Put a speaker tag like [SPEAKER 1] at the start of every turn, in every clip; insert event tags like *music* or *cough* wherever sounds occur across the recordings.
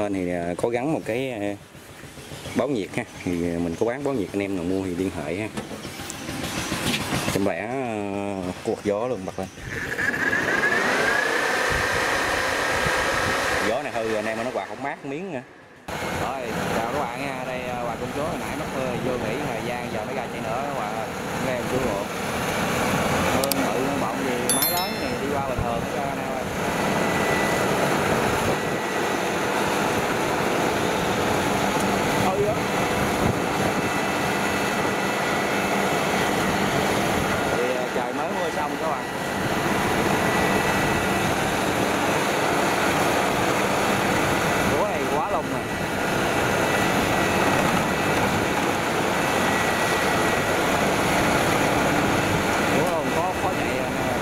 [SPEAKER 1] hàng hên thì cố gắng một cái à, báo nhiệt ha. Thì à, mình có bán báo nhiệt anh em nào mua thì liên hệ ha em vẽ ờ, cuộc gió luôn bật lên gió này hư anh em nó quạt không mát miếng nữa
[SPEAKER 2] Rồi, chào các bạn nha, đây ờ, quạt Công Chúa hồi nãy mắc hơi ờ, vô nghỉ thời gian giờ mới ra chạy nữa các bạn ơi. Nghe em chú bộ. Mưa bự bọng gì máy lớn thì đi qua bình thường hết trơn anh em ơi. Hư á. Thì à, trời mới mưa xong các bạn. Lúa này quá lùng rồi. Lúa lùng có khó chạy anh em ơi.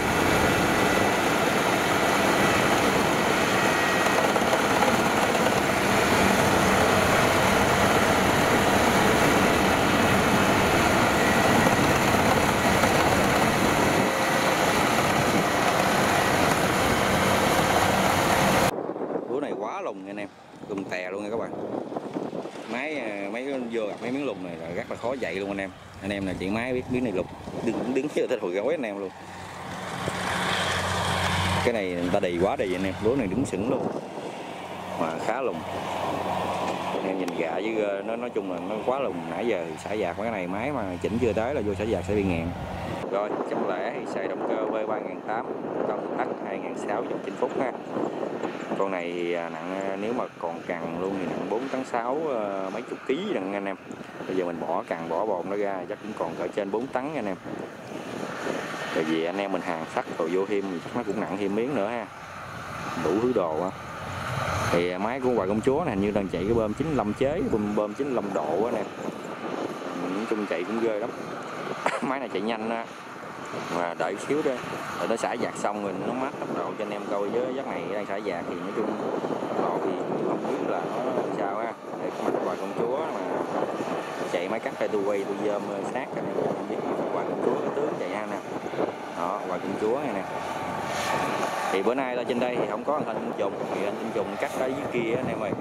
[SPEAKER 1] lúa này quá lùng anh em. Lùng tè luôn nha các bạn. Máy à, mấy cái gặp mấy miếng lùng này là rất là khó dậy luôn anh em. Anh em là chị máy biết miếng này lùng, đứng đứng chưa tới hồi gối anh em luôn. Cái này người ta đầy quá đầy anh em, lúa này đứng sững luôn. Mà khá lùng. Anh em nhìn gạ với ờ, nó, nói chung là nó quá lùng. Nãy giờ xả dạt cái này, máy mà chỉnh chưa tới là vô xả dạt sẽ bị ngàn rồi, chắc lẽ thì xài động cơ v 3008 công tắc 2006 dòng 9 phút ha con này thì à, nặng à, nếu mà còn cần luôn thì nặng 4 tấn 6 mấy chục ký đừng anh em. Bây giờ mình bỏ cần bỏ bồn nó ra chắc cũng còn ở trên 4 tấn anh em. Tại vì anh em mình hàng sắt rồi vô thêm chắc nó cũng nặng thêm miếng nữa ha. Đủ thứ đồ á. Thì à, máy của hoài công chúa này hình như đang chạy cái bơm 95 chế, bơm bơm 95 độ á nè. Nói chung chạy cũng ghê lắm. *coughs* Máy này chạy nhanh á mà đợi xíu đó rồi nó xả dạt xong rồi nó mát tốc độ cho anh em coi với giấc này đang xả dạt thì nói chung tốc độ thì không biết là nó sao ha để mặt hoài công chúa mà chạy máy cắt hay tôi quay tôi dơm sát anh em không biết hoài công chúa cái tướng chạy ha nè đó hoài công chúa này nè. Thì bữa nay là trên đây thì không có anh tinh trùng. Thì anh tinh trùng cắt ở dưới kia anh em ơi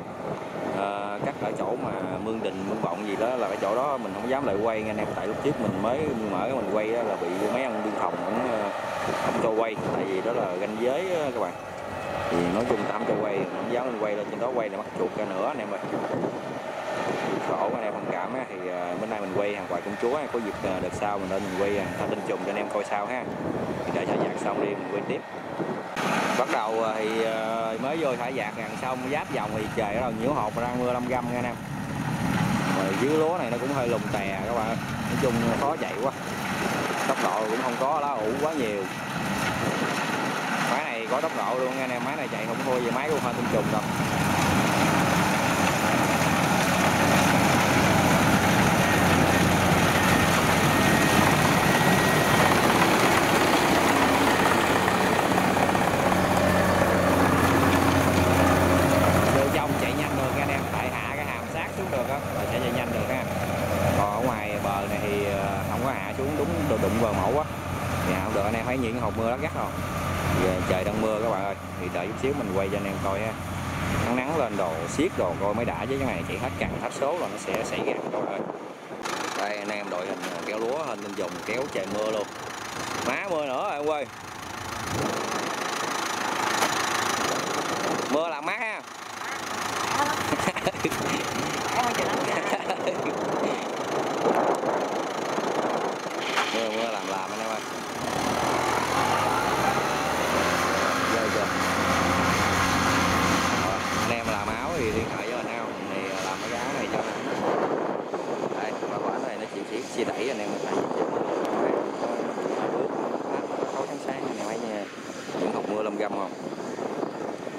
[SPEAKER 1] Ờ, cắt ở chỗ mà mương đình mương bọng gì đó là cái chỗ đó, mình không dám lại quay nha anh em, tại lúc trước mình mới mở mình quay đó là bị mấy anh biên phòng cũng ờ, không cho quay, tại vì đó là ranh giới các bạn. Thì nói chung ta không cho quay không dám lên quay lên trên đó, quay là bắt chuột ra nữa anh em ơi. Khổ anh em, thông cảm á. Thì ờ, bữa nay mình quay hàng hoài công chúa có dịp ờ, đợt sau mình lên mình quay hàng tinh trùng cho anh em coi sao ha. Thì để xả dạt xong đi, mình quay tiếp. Bắt đầu thì mới vô thả dạt gần xong giáp vòng thì trời bắt đầu nhiễu hột, ra đang mưa lâm găm nha anh em dưới lúa này nó cũng hơi lùng tè các bạn. Nói chung khó chạy quá. Tốc độ cũng không có lá ủ quá nhiều. Máy này có tốc độ luôn nha anh em máy này chạy không thua gì, máy của hoa tinh trùng đâu vô trong chạy nhanh được nha anh em tại hạ cái hàm sát xuống được á là sẽ chạy nhanh được ha còn ở ngoài bờ này thì ờ, không có hạ xuống đúng đồ đụng bờ mẫu á thì thấy những hột mưa đó gắt không Giờ trời đang mưa các bạn ơi thì đợi chút xíu mình quay cho anh em coi ha. Nắng nắng lên đồ xiết đồ coi mới đã chứ cái này chạy hết cằn hết số là nó sẽ xảy ra các bạn ơi đây anh em đội hình kéo lúa hình lên dùng kéo trời mưa luôn. Má mưa nữa rồi em ơi. Mưa làm mát ha mưa mưa làm làm anh em ơi Ghê chưa Rồi, anh em làm áo thì liên hệ với mình ha thì làm mấy cái áo này cho đây qua quả này nó chỉ chỉ chia đẩy anh em mình thấy tối sáng sáng anh em thấy nha những trăm không?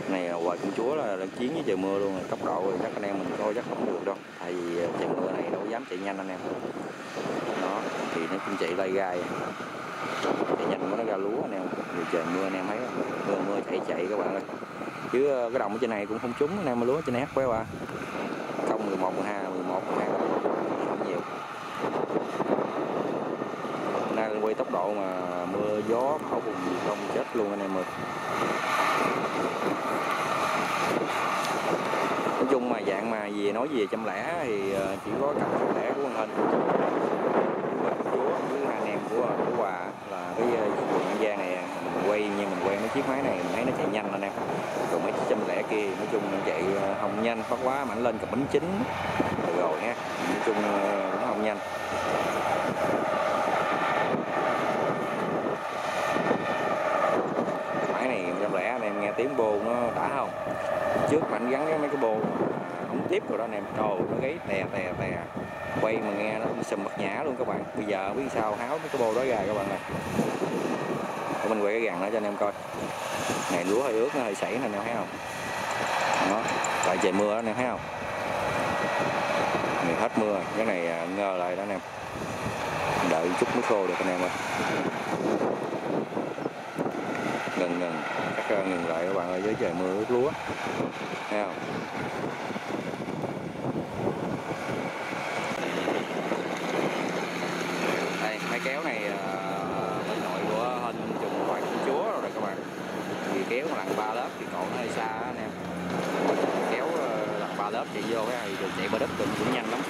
[SPEAKER 1] Này à, hoài công chúa là đang chiến với trời mưa luôn tốc độ thì chắc anh em mình coi chắc không được đâu, tại vì à, trời mưa này đâu dám chạy nhanh anh em. Đó, thì nó cũng chạy lai gai. Chạy nhanh quá nó ra lúa anh em vì trời mưa anh em thấy không? Mưa mưa chạy chạy các bạn ơi. Chứ à, cái đồng ở trên này cũng không trúng anh em lúa trên này hắt quéo à. Không 11 12 11 12 không nhiều quay tốc độ mà mưa gió khẩu vùng gì không chết luôn anh em ơi. Nói chung mà dạng mà về nói về trăm lẻ thì ờ, chỉ có cặp trăm lẻ của anh hình và chúa với anh em của của hòa là cái ờ, vườn an giang này mình quay nhưng mình quay mấy chiếc máy này mình thấy nó chạy nhanh anh em. Còn mấy trăm lẻ kia nói chung nó chạy ờ, không nhanh phát quá mà lên cầm bánh chính rồi, rồi ha nói chung nó cũng không nhanh máy này trăm lẻ anh em nghe tiếng bô nó đã không trước mà anh gắn cái mấy cái bô tiếp rồi đó anh em. Trời, nó gáy tè tè tè. Quay mà nghe nó sầm mặt nhã luôn các bạn. Bây giờ biết sao háo mấy cái bô đó ra các bạn này để mình quay cái gàn đó cho anh em coi. Này, lúa hơi ướt, nó hơi sảy nè, anh em thấy không? Đó tại trời mưa đó, anh em thấy không? Này, hết mưa cái này à, ngơ lại đó, anh em. Đợi chút mới khô được, anh em ơi. Ngừng ngừng. Cắt à, ngừng lại các bạn ơi, với trời mưa ướt lúa. Thấy không đây máy kéo này uh, bên nội của hình trùng ngoài công chúa rồi đây các bạn thì kéo mà lặn ba lớp thì cậu nó hơi xa á anh em kéo ờ, lặn ba lớp chạy vô cái này được, chạy ba đất cũng cũng nhanh lắm.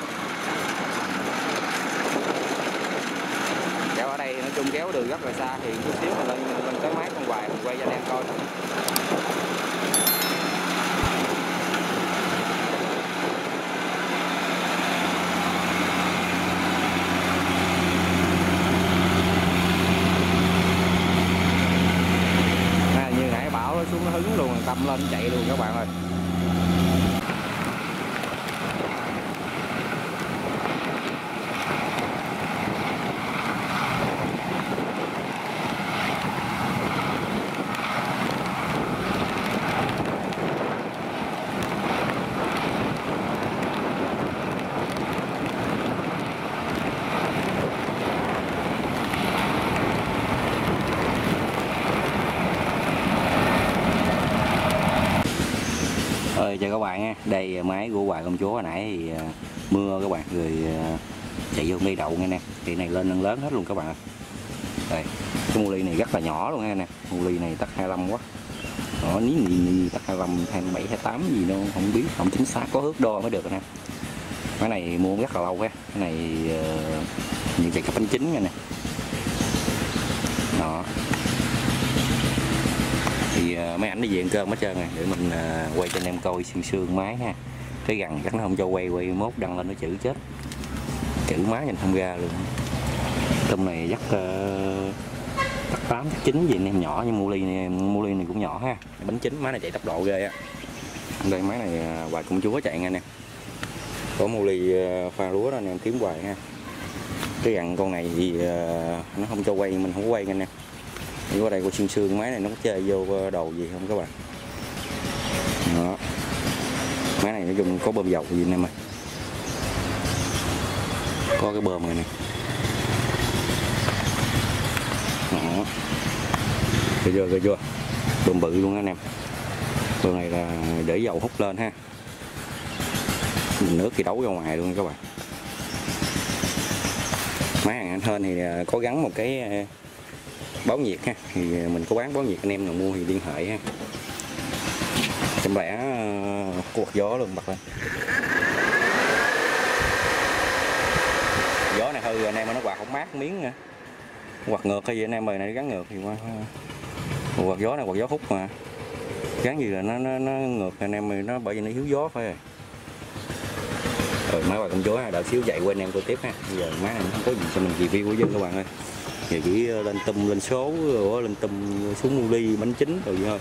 [SPEAKER 1] Kéo ở đây nói chung kéo đường rất là xa thì chút xíu mà lên, mình tới máy con hoài, mình quay cho anh em coi à, như bảo nó xuống nó hứng luôn tâm lên chạy luôn các bạn ơi. Cho các bạn nha đây máy của hoài công chúa hồi nãy thì à, mưa các bạn rồi à, chạy vô đây đậu nghe nè. Thì này lên nâng lớn hết luôn các bạn đây cái mu ly này rất là nhỏ luôn ha nè. Mu ly này tắt 25 quá. Nó ní nì nì tắt 25 27 28 gì đâu không biết không chính xác có ước đo mới được nè. Cái này mua rất là lâu ha. Cái này uh, như chạy cấp bánh chính nghe nè đó thì uh, mấy ảnh đi về ăn cơm hết trơn rồi để mình uh, quay cho anh em coi xương xương máy ha. Cái gần chắc nó không cho quay quay mốt đăng lên nó chữ chết. Chữ máy nhìn không ra luôn. Tôm này dắt uh, tám tắc chín gì anh em nhỏ nhưng mua ly này mua ly này cũng nhỏ ha. Bánh chín máy này chạy tốc độ ghê á. Đây máy này ờ, hoài cũng chúa chạy nha nè có mua ly pha lúa đó anh em kiếm hoài ha. Cái gần con này thì uh, nó không cho quay mình không có quay nha nè đi qua đây của xương xương máy này nó có chơi vô đầu gì không các bạn? Đó. Máy này nó dùng có bơm dầu gì nè mà có cái bơm này nè. Đó. Coi chưa coi chưa? Bơm bự luôn anh em. Bơm này là để dầu hút lên ha. Nước thì đấu ra ngoài luôn các bạn. Máy hàng anh hên thì à, có gắn một cái báo nhiệt ha. Thì à, mình có bán báo nhiệt anh em nào mua thì liên hệ ha. Trăm lẻ à, cuộc gió luôn bật lên. Gió này hư anh em mà nó quạt không mát miếng nữa. Quạt ngược hay gì anh em mày này gắn ngược thì qua quạt gió này quạt gió hút mà. Gắn gì là nó nó, nó ngược anh em mày nó bởi vì nó thiếu gió phải rồi ừ, máy quạt công chúa đợi xíu dậy quên em coi tiếp ha. Bây giờ máy này không có gì cho mình review của dân các bạn ơi thì chỉ ờ, lên tum lên số rồi lên tum xuống mua ly bánh chính rồi vậy thôi.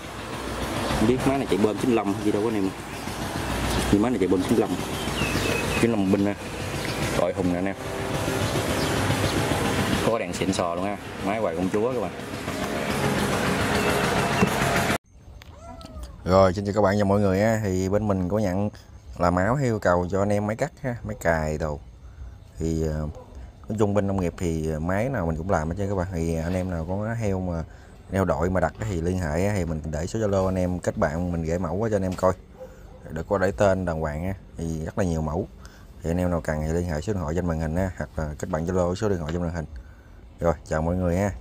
[SPEAKER 1] Không biết máy này chạy bơm 95 gì đâu có anh em. Nhưng máy này chạy bơm 95 95 bình nè. Gọi hùng nè anh em. Có đèn xịn sò luôn ha. Máy hoài công chúa các bạn.
[SPEAKER 3] Rồi xin chào các bạn và mọi người ha. Thì bên mình có nhận làm máu yêu cầu cho anh em máy cắt ha, máy cài đồ. Thì ờ, nói chung bên nông nghiệp thì máy nào mình cũng làm hết chứ các bạn. Thì anh em nào có heo mà neo đội mà đặt thì liên hệ thì mình để số zalo anh em kết bạn mình gửi mẫu cho anh em coi. Được có để tên đàng hoàng nha thì rất là nhiều mẫu. Thì anh em nào cần thì liên hệ số điện thoại trên màn hình ha hoặc là kết bạn zalo số điện thoại trên màn hình. Rồi, chào mọi người ha.